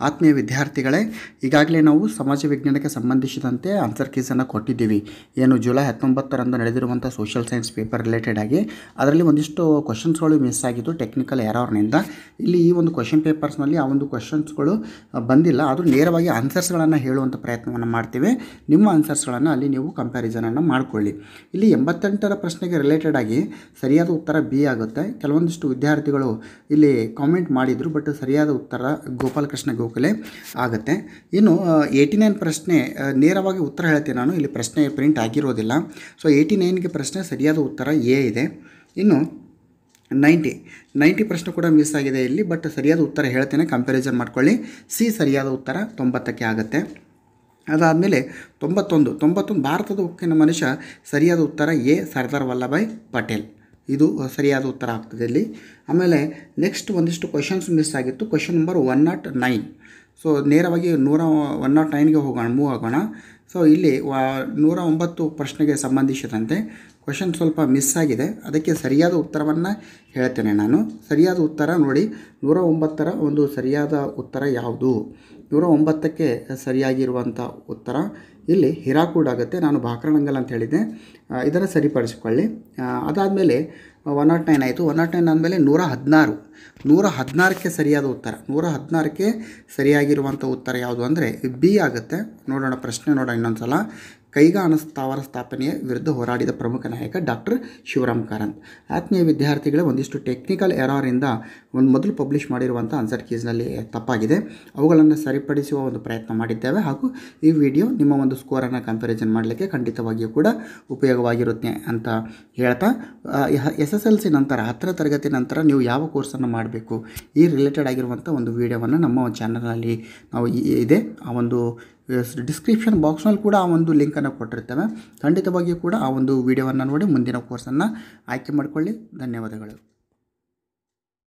ಆತ್ಮೀಯ ವಿದ್ಯಾರ್ಥಿಗಳೇ, ಈಗಾಗಲೇ ನಾವು ಸಮಾಜ ವಿಜ್ಞಾನಕ್ಕೆ ಸಂಬಂಧಿಸಿದಂತೆ ಆನ್ಸರ್ ಕೀಸನ್ನು ಕೊಟ್ಟಿದ್ದೀವಿ. ಏನು ಜುಲೈ ಹತ್ತೊಂಬತ್ತರಂದು ನಡೆದಿರುವಂಥ ಸೋಷಿಯಲ್ ಸೈನ್ಸ್ ಪೇಪರ್ ರಿಲೇಟೆಡ್ ಆಗಿ, ಅದರಲ್ಲಿ ಒಂದಿಷ್ಟು ಕ್ವಶನ್ಸ್ಗಳು ಮಿಸ್ ಆಗಿದ್ದು ಟೆಕ್ನಿಕಲ್ ಎರರ್ನಿಂದ ಇಲ್ಲಿ ಈ ಒಂದು ಕ್ವಶನ್ ಪೇಪರ್ಸ್ನಲ್ಲಿ ಆ ಒಂದು ಕ್ವಶನ್ಸ್ಗಳು ಬಂದಿಲ್ಲ. ಆದರೂ ನೇರವಾಗಿ ಆನ್ಸರ್ಸ್ಗಳನ್ನು ಹೇಳುವಂಥ ಪ್ರಯತ್ನವನ್ನು ಮಾಡ್ತೀವಿ. ನಿಮ್ಮ ಆನ್ಸರ್ಸ್ಗಳನ್ನು ಅಲ್ಲಿ ನೀವು ಕಂಪ್ಯಾರಿಸನನ್ನು ಮಾಡಿಕೊಳ್ಳಿ. ಇಲ್ಲಿ ಎಂಬತ್ತೆಂಟರ ಪ್ರಶ್ನೆಗೆ ರಿಲೇಟೆಡ್ ಆಗಿ ಸರಿಯಾದ ಉತ್ತರ ಬಿ ಆಗುತ್ತೆ. ಕೆಲವೊಂದಿಷ್ಟು ವಿದ್ಯಾರ್ಥಿಗಳು ಇಲ್ಲಿ ಕಾಮೆಂಟ್ ಮಾಡಿದರು ಬಟ್ ಸರಿಯಾದ ಉತ್ತರ ಗೋಪಾಲಕೃಷ್ಣ ಗೋಖಲೆ ಆಗುತ್ತೆ. ಇನ್ನು ಏಯ್ಟಿ ನೈನ್ ಪ್ರಶ್ನೆ ನೇರವಾಗಿ ಉತ್ತರ ಹೇಳ್ತೀನಿ ನಾನು. ಇಲ್ಲಿ ಪ್ರಶ್ನೆ ಪ್ರಿಂಟ್ ಆಗಿರೋದಿಲ್ಲ. ಸೊ ಏಯ್ಟಿ ನೈನ್ಗೆ ಪ್ರಶ್ನೆ ಸರಿಯಾದ ಉತ್ತರ ಎ ಇದೆ. ಇನ್ನು ನೈಂಟಿ ನೈಂಟಿ ಪ್ರಶ್ನೆ ಕೂಡ ಮಿಸ್ ಆಗಿದೆ ಇಲ್ಲಿ ಬಟ್ ಸರಿಯಾದ ಉತ್ತರ ಹೇಳ್ತೇನೆ. ಕಂಪ್ಯಾರಿಸನ್ ಮಾಡ್ಕೊಳ್ಳಿ. ಸಿ ಸರಿಯಾದ ಉತ್ತರ ತೊಂಬತ್ತಕ್ಕೆ ಆಗುತ್ತೆ. ಅದಾದಮೇಲೆ, ತೊಂಬತ್ತೊಂದು. ತೊಂಬತ್ತೊಂದು, ಭಾರತದ ಉಕ್ಕಿನ ಮನುಷ್ಯ ಸರಿಯಾದ ಉತ್ತರ ಎ ಸರ್ದಾರ್ ವಲ್ಲಭಾಯ್ ಪಟೇಲ್. ಇದು ಸರಿಯಾದ ಉತ್ತರ ಆಗ್ತದೆ ಇಲ್ಲಿ. ಆಮೇಲೆ ನೆಕ್ಸ್ಟ್ ಒಂದಿಷ್ಟು ಕ್ವಶನ್ಸ್ ಮಿಸ್ ಆಗಿತ್ತು. Question number one naught nine so ನೇರವಾಗಿ ನೂರ ಒನ್ ನಾಟ್ ನೈನ್ಗೆ ಹೋಗೋಣ ಮೂವ್ ಆಗೋಣ. ಸೊ ಇಲ್ಲಿ ನೂರ ಒಂಬತ್ತು ಪ್ರಶ್ನೆಗೆ ಸಂಬಂಧಿಸಿದಂತೆ ಕ್ವಶನ್ ಸ್ವಲ್ಪ ಮಿಸ್ ಆಗಿದೆ. ಅದಕ್ಕೆ ಸರಿಯಾದ ಉತ್ತರವನ್ನು ಹೇಳ್ತೇನೆ ನಾನು. ಸರಿಯಾದ ಉತ್ತರ ನೋಡಿ. ನೂರ ಒಂಬತ್ತರ ಒಂದು ಸರಿಯಾದ ಉತ್ತರ ಯಾವುದು? ನೂರ ಒಂಬತ್ತಕ್ಕೆ ಸರಿಯಾಗಿರುವಂಥ ಉತ್ತರ ಇಲ್ಲಿ ಹಿರಾಕೂಡ್ ಆಗುತ್ತೆ. ನಾನು ಬಾಕ್ರಣಂಗಲ್ ಅಂತ ಹೇಳಿದ್ದೆ. ಸರಿಪಡಿಸಿಕೊಳ್ಳಿ. ಅದಾದಮೇಲೆ ಒನ್ ನಾಟ್ ನೈನ್ ಆಯಿತು. ಒನ್ ನಾಟ್ ನೈನ್ ಆದಮೇಲೆ ನೂರ ಹದಿನಾರು ನೂರ ಹದಿನಾರಕ್ಕೆ ಸರಿಯಾದ ಉತ್ತರ. ನೂರ ಹದಿನಾರಕ್ಕೆ ಸರಿಯಾಗಿರುವಂಥ ಉತ್ತರ ಯಾವುದು ಅಂದರೆ ಬಿ ಆಗುತ್ತೆ. ನೋಡೋಣ ಪ್ರಶ್ನೆ, ನೋಡೋಣ ಇನ್ನೊಂದು ಸಲ ಕೈಗಾನ ಸ್ಥಾವರ ಸ್ಥಾಪನೆಯ ವಿರುದ್ಧ ಹೋರಾಡಿದ ಪ್ರಮುಖ ನಾಯಕ ಡಾಕ್ಟರ್ ಶಿವರಾಮ್ ಕಾರಂತ್. ಆತ್ಮೀಯ ವಿದ್ಯಾರ್ಥಿಗಳ, ಒಂದಿಷ್ಟು ಟೆಕ್ನಿಕಲ್ ಎರರಿಂದ ಒಂದು ಮೊದಲು ಪಬ್ಲಿಷ್ ಮಾಡಿರುವಂಥ ಆನ್ಸರ್ ಕೀಸ್ನಲ್ಲಿ ತಪ್ಪಾಗಿದೆ. ಅವುಗಳನ್ನು ಸರಿಪಡಿಸುವ ಒಂದು ಪ್ರಯತ್ನ ಮಾಡಿದ್ದೇವೆ. ಹಾಗೂ ಈ ವಿಡಿಯೋ ನಿಮ್ಮ ಒಂದು ಸ್ಕೋರನ್ನು ಕಂಪ್ಯಾರಿಸನ್ ಮಾಡಲಿಕ್ಕೆ ಖಂಡಿತವಾಗಿಯೂ ಕೂಡ ಉಪಯೋಗವಾಗಿರುತ್ತೆ ಅಂತ ಹೇಳ್ತಾ ಎಸ್ ಎಸ್ ಎಲ್ ಸಿ ನಂತರ ಹತ್ತನೇ ತರಗತಿ ನಂತರ ನೀವು ಯಾವ ಕೋರ್ಸನ್ನು ಮಾಡಬೇಕು, ಈ ರಿಲೇಟೆಡ್ ಆಗಿರುವಂಥ ಒಂದು ವಿಡಿಯೋವನ್ನು ನಮ್ಮ ಚಾನಲ್ನಲ್ಲಿ ನಾವು ಇದೆ. ಆ ಒಂದು ಡಿಸ್ಕ್ರಿಪ್ಷನ್ ಬಾಕ್ಸ್ನಲ್ಲಿ ಕೂಡ ಆ ಒಂದು ಲಿಂಕನ್ನು ಕೊಟ್ಟಿರ್ತೇವೆ. ಖಂಡಿತವಾಗಿಯೂ ಕೂಡ ಆ ಒಂದು ವಿಡಿಯೋವನ್ನು ನೋಡಿ ಮುಂದಿನ ಕೋರ್ಸನ್ನು ಆಯ್ಕೆ ಮಾಡಿಕೊಳ್ಳಿ. ಧನ್ಯವಾದಗಳು.